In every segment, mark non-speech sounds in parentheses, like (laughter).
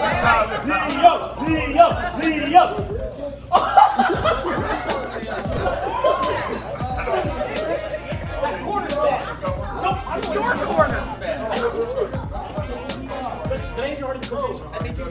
Leo, Leo, Leo. That corner set. Nope, I'm Your corner. The danger already closed. I think you're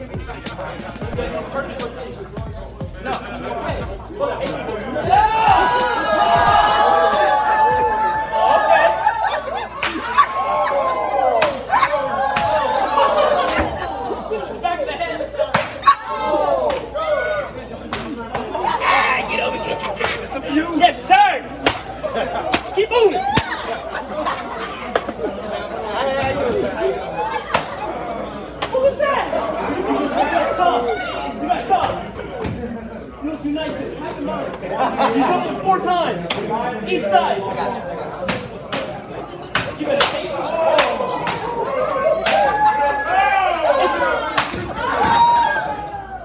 got. You got sauce. You look too nice. Have some money. You jumped it four times. Each side. You better take.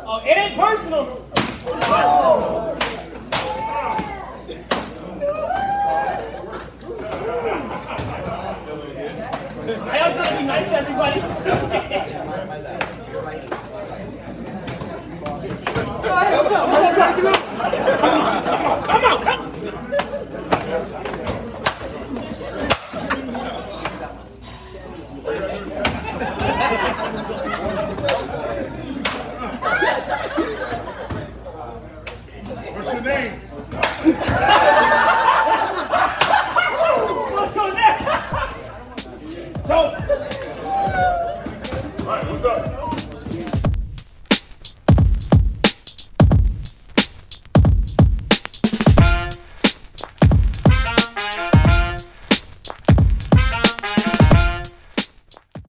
Oh, it ain't personal. I to be nice to everybody. (laughs) Chunei! Chunei! Tchau! Vai, usa!